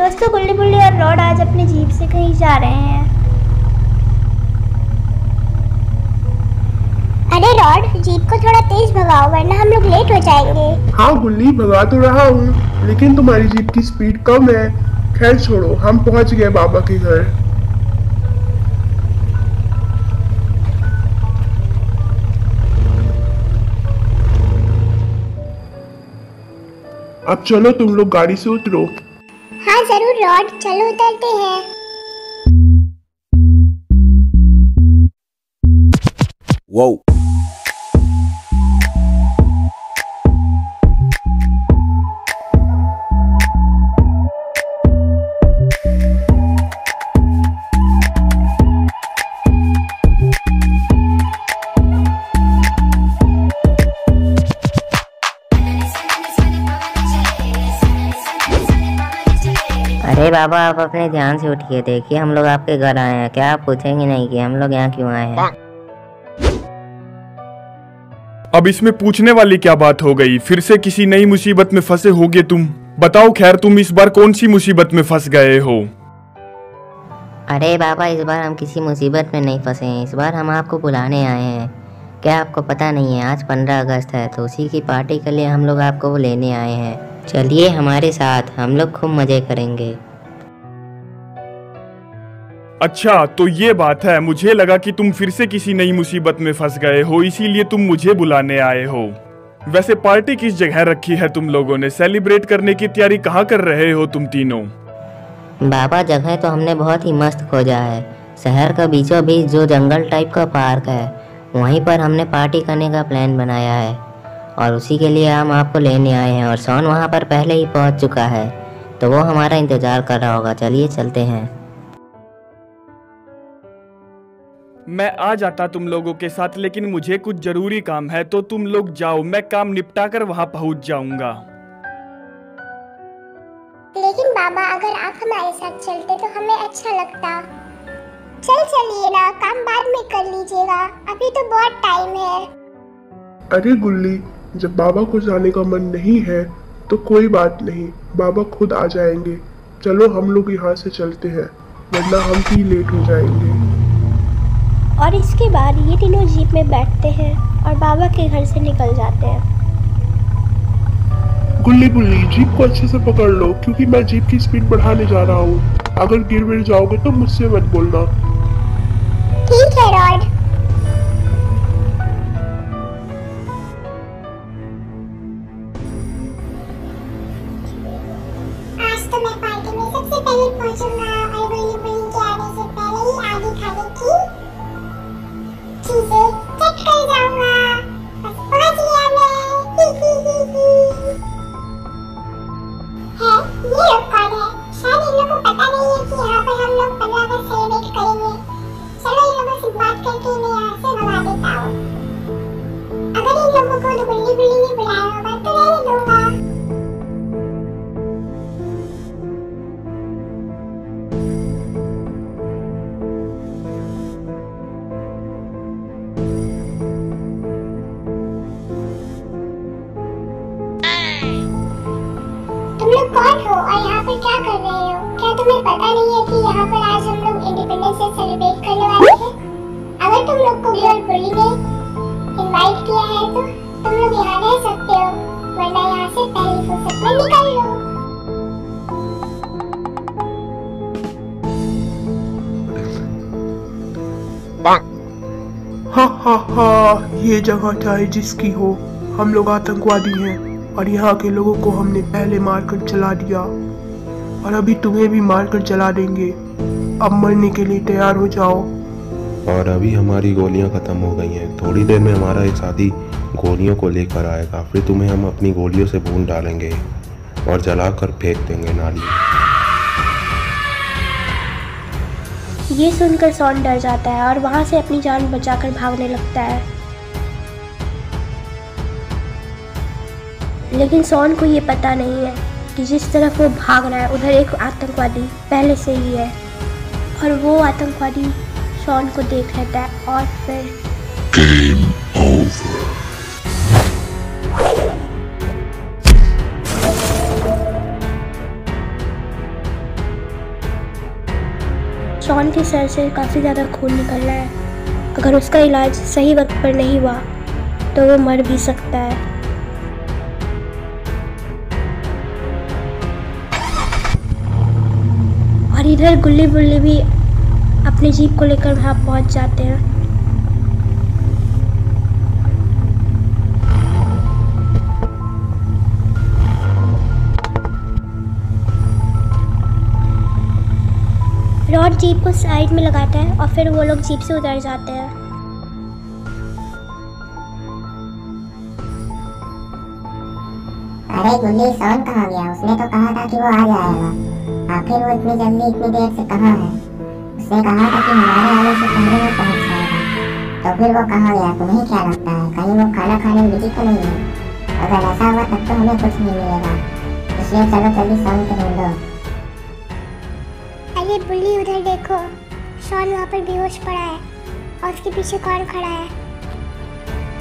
दोस्तों गुल्ली बुल्ली और रॉड आज अपनी जीप से कहीं जा रहे हैं। अरे रॉड जीप को थोड़ा तेज भगाओ वरना हम लोग लेट हो जाएँगे। हाँ गुल्ली भगा तो रहा हूँ लेकिन तुम्हारी जीप की स्पीड कम है। खैर छोड़ो हम पहुँच गए बाबा के घर। अब चलो तुम लोग गाड़ी से उतरो। हाँ ज़रूर रॉड चलो उतरते हैं Whoa. अरे बाबा आप अपने ध्यान से उठिए देखिए हम लोग आपके घर आए हैं। क्या आप पूछेंगे नहीं कि हम लोग यहाँ क्यों आए हैं? अब इसमें पूछने वाली क्या बात हो गई? फिर से किसी नई मुसीबत में फंसे होगे तुम। बताओ खैर तुम इस बार कौन सी मुसीबत में फंस गए हो? अरे बाबा इस बार हम किसी मुसीबत में नहीं फंसे हैं। इस बार हम आपको बुलाने आए हैं। क्या आपको पता नहीं है आज पंद्रह अगस्त है तो उसी की पार्टी के लिए हम लोग आपको लेने आए हैं। चलिए हमारे साथ हम लोग खूब मज़े करेंगे। अच्छा तो ये बात है, मुझे लगा कि तुम फिर से किसी नई मुसीबत में फंस गए हो, इसीलिए तुम मुझे बुलाने आए हो। वैसे पार्टी किस जगह रखी है तुम लोगों ने? सेलिब्रेट करने की तैयारी कहाँ कर रहे हो तुम तीनों? बाबा, जगह तो हमने बहुत ही मस्त खोजा है। शहर का बीचों बीच जो जंगल टाइप का पार्क है, वहीं पर हमने पार्टी करने का प्लान बनाया है। और उसी के लिए हम आपको लेने आए हैं, और सोन वहाँ पर पहले ही पहुँच चुका है। तो वो हमारा इंतज़ार कर रहा होगा। चलिए, चलते हैं। मैं आ जाता तुम लोगों के साथ लेकिन मुझे कुछ ज़रूरी काम है तो तुम लोग जाओ मैं काम निपटा कर वहाँ पहुँच जाऊँगा। लेकिन बाबा अगर आप हमारे साथ चलते तो हमें अच्छा लगता। चल चलिए ना काम बाद में कर लीजिएगा अभी तो बहुत टाइम है। अरे गुल्ली जब बाबा को जाने का मन नहीं है तो कोई बात नहीं बाबा खुद आ जाएँगे। चलो हम लोग यहाँ से चलते हैं वरना हम भी लेट हो जाएँगे। और इसके बाद ये तीनों जीप में बैठते हैं और बाबा के घर से निकल जाते हैं। गुल्ली बुल्ली जीप को अच्छे से पकड़ लो क्योंकि मैं जीप की स्पीड बढ़ाने जा रहा हूँ। अगर गिर विर जाओगे तो मुझसे मत बोलना। ठीक है रॉड आज तो मैं पार्टी में सबसे पहले पहुंचूँगा। तुम्हें पता नहीं है कि यहाँ पर आज हम लोग इंडिपेंडेंस डे सेलिब्रेट करने वाले हैं। अगर तुम लोग को पुरी ने इनवाइट किया है तो तुम लोग यहाँ रह सकते हो, वरना यहाँ से पहली फुर्सत में निकल लो। हा हा हा, ये जगह चाहे जिसकी हो? हम लोग आतंकवादी हैं, और यहाँ के लोगों को हमने पहले मारकर चला दिया। और अभी तुम्हें भी मारकर चला देंगे। अब मरने के लिए तैयार हो जाओ। और अभी हमारी गोलियाँ खत्म हो गई हैं। थोड़ी देर में हमारा एक साथी गोलियों को लेकर आएगा। फिर तुम्हें हम अपनी गोलियों से भून डालेंगे और जलाकर फेंक देंगे नाली। ये सुनकर सॉन डर जाता है और वहाँ से अपनी जान बचाकर भागने लगता है। लेकिन सॉन को ये पता नहीं है। कि जिस तरफ़ वो भाग रहा है उधर एक आतंकवादी पहले से ही है। और वो आतंकवादी शॉन को देख लेता है और फिर शॉन के सर से काफ़ी ज़्यादा खून निकल रहा है। अगर उसका इलाज सही वक्त पर नहीं हुआ तो वो मर भी सकता है। इधर गुल्ली बुल्ली भी अपने जीप को लेकर वहाँ पहुँच जाते हैं। रॉड जीप को साइड में लगाता है और फिर वो लोग जीप से उतर जाते हैं। अरे गुल्ली सॉन कहाँ गया? उसने तो कहा था कि वो आ जाएगा। आखिर वो इतनी जल्दी, इतनी देर से कहाँ है? उसने कहा था कि हमारे आने से पहले वो पहुँच जाएगा। तो फिर वो कहाँ गया? तुम्हें क्या लगता है? कहीं वो खाना खाने में बिज़ी तो नहीं है? अगर ऐसा हुआ तब तो हमें कुछ नहीं मिलेगा। इसलिए चलो जल्दी सॉन को ढूंढो अरे बुल्ली, उधर देखो। शॉन वहाँ पर बेहोश पड़ा है और उसके पीछे कौन खड़ा है?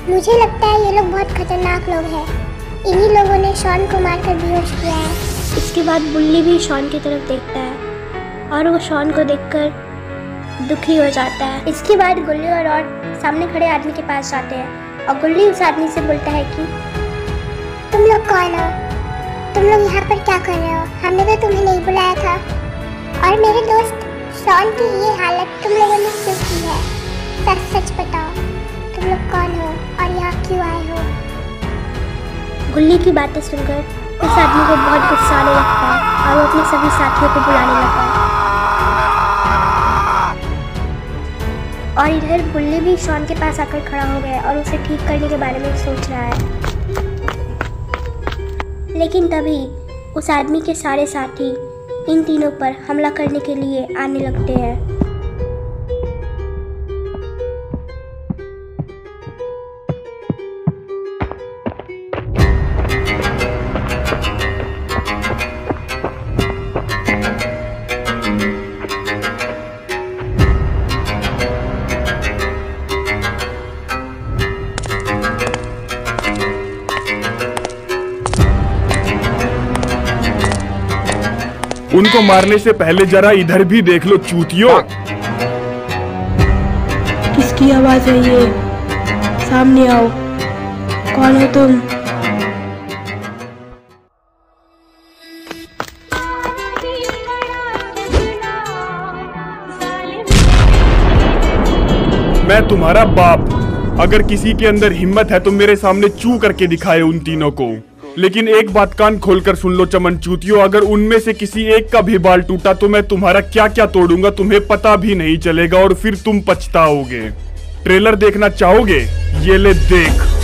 मुझे लगता है ये लोग बहुत खतरनाक लोग हैं। इन्हीं लोगों ने शॉन को मारकर बेहोश किया है। इसके बाद बुल्ली भी शॉन की तरफ़ देखता है और वो शॉन को देखकर दुखी हो जाता है। इसके बाद गुल्ली और रॉड सामने खड़े आदमी के पास जाते हैं और गुल्ली उस आदमी से बोलता है कि, तुम लोग कौन हो? तुम लोग यहाँ पर क्या कर रहे हो? हमने तो तुम्हें नहीं बुलाया था। और मेरे दोस्त, शॉन की ये हालत तुम लोगों ने क्यों की है? सच सच बताओ, तुम लोग कौन हो और यहाँ क्यों आए हो? गुल्ली की बातें सुनकर उस आदमी को बहुत गुस्सा आने लगता है और वो अपने सभी साथियों को बुलाने लगता है। और इधर बुल्ली भी शॉन के पास आकर खड़ा हो गया और उसे ठीक करने के बारे में सोच रहा है। लेकिन तभी उस आदमी के सारे साथी इन तीनों पर हमला करने के लिए आने लगते हैं। उनको मारने से पहले जरा इधर भी देख लो चूतियों। किसकी आवाज़ है ये? सामने आओ। कौन हो तुम? मैं तुम्हारा बाप। अगर किसी के अंदर हिम्मत है तो मेरे सामने चू करके दिखाए उन तीनों को। लेकिन एक बात कान खोलकर सुन लो, चमन चूतियो, अगर उनमें से किसी एक का भी बाल टूटा तो मैं तुम्हारा क्या क्या तोड़ूँगा, तुम्हें पता भी नहीं चलेगा और फिर तुम पछताओगे। ट्रेलर देखना चाहोगे? ये ले देख।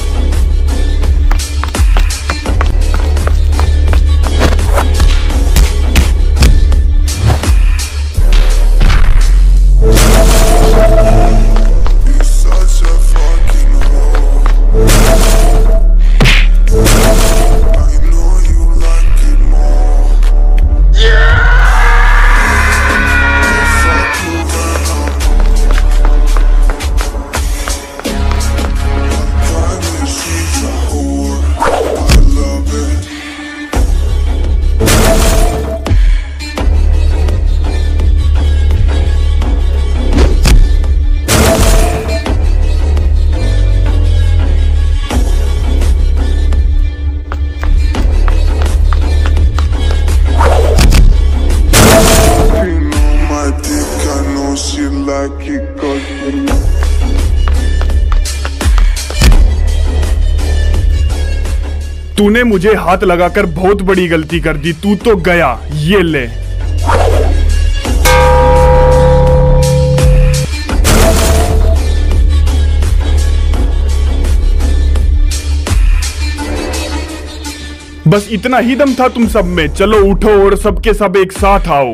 तूने मुझे हाथ लगाकर बहुत बड़ी गलती कर दी, तू तो गया, ये ले। बस इतना ही दम था तुम सब में। चलो उठो और सबके सब एक साथ आओ।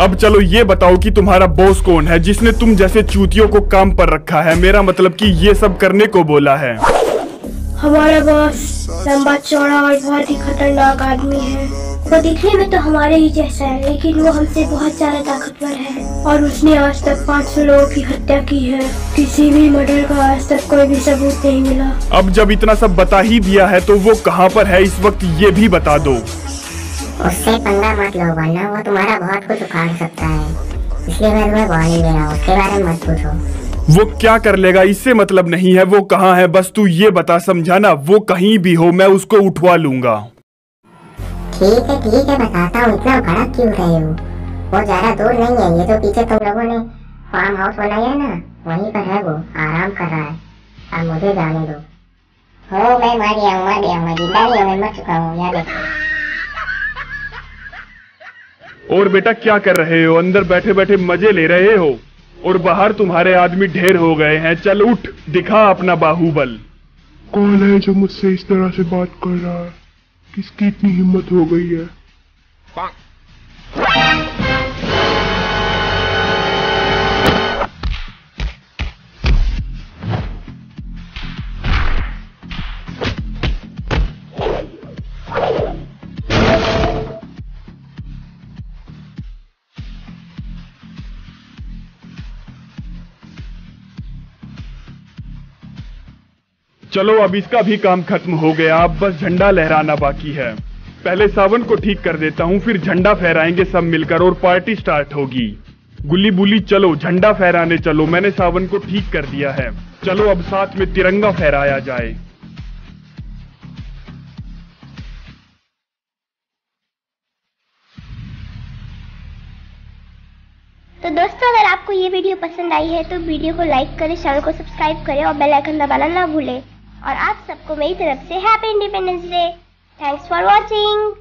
अब चलो ये बताओ कि तुम्हारा बॉस कौन है, जिसने तुम जैसे चूतियों को काम पर रखा है। मेरा मतलब कि ये सब करने को बोला है। हमारा बॉस लंबा चौड़ा और बहुत ही खतरनाक आदमी है। वो दिखने में तो हमारे ही जैसा है लेकिन वो हमसे बहुत ज़्यादा ताकतवर है और उसने आज तक 500 लोगों की हत्या की है। किसी भी मर्डर का आज तक कोई भी सबूत नहीं मिला। अब जब इतना सब बता ही दिया है तो वो कहाँ पर है? इस वक्त ये भी बता दो। उससे पंगा मत लो वरना वो तुम्हारा बहुत कुछ उखाड़ सकता है। इसलिए मैं तुम्हें वार्निंग दे रहा हूँ उसके बारे में मत पूछो। वो क्या कर लेगा इससे मतलब नहीं है वो कहाँ है बस तू ये बता समझाना वो कहीं भी हो मैं उसको उठवा लूँगा। ठीक है ठीक है बताता हूँ इतना भड़क क्यों रहे हो वो ज़्यादा दूर नहीं है ये जो पीछे तुम लोगों ने फार्म हाउस बनाया है ना वहीं पर है वो आराम कर रहा है। अब मुझे जाने दो। हो मैं मर गया हूँ मर गया हूँ ज़िंदा नहीं हूँ मैं मर चुका हूँ याद और बेटा क्या कर रहे हो? अंदर बैठे बैठे मज़े ले रहे हो? और बाहर तुम्हारे आदमी ढेर हो गए हैं। चल उठ दिखा अपना बाहुबल। कौन है जो मुझसे इस तरह से बात कर रहा है? किसकी इतनी हिम्मत हो गई है? चलो, अब इसका भी काम खत्म हो गया। अब बस झंडा लहराना बाकी है। पहले सावन को ठीक कर देता हूँ, फिर झंडा फहराएँगे सब मिलकर और पार्टी स्टार्ट होगी। गुल्ली बुली चलो, झंडा फहराने चलो, मैंने सावन को ठीक कर दिया है। चलो, अब साथ में तिरंगा फहराया जाए। तो दोस्तों, अगर आपको ये वीडियो पसंद आई है तो वीडियो को लाइक करें, चैनल को सब्सक्राइब करें और बेल आइकन दबाना ना भूलें। और आप सबको मेरी तरफ़ से happy independence day thanks for watching